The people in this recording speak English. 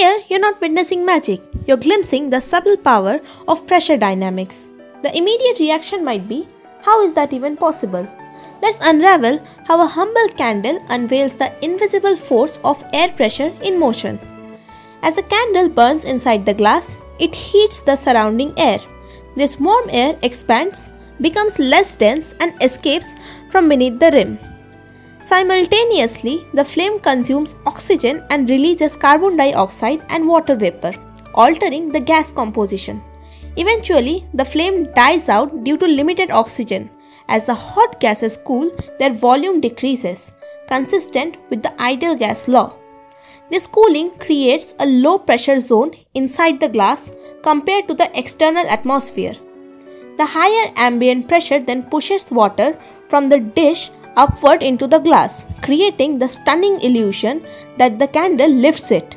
Here, you're not witnessing magic, you're glimpsing the subtle power of pressure dynamics. The immediate reaction might be, how is that even possible? Let's unravel how a humble candle unveils the invisible force of air pressure in motion. As a candle burns inside the glass, it heats the surrounding air. This warm air expands, becomes less dense, and escapes from beneath the rim. Simultaneously, the flame consumes oxygen and releases carbon dioxide and water vapor, altering the gas composition. Eventually, the flame dies out due to limited oxygen. As the hot gases cool, their volume decreases, consistent with the ideal gas law. This cooling creates a low pressure zone inside the glass compared to the external atmosphere. The higher ambient pressure then pushes water from the dish upward into the glass, creating the stunning illusion that the candle lifts it.